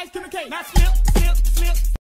ice cream and cake. Now slip, slip, slip,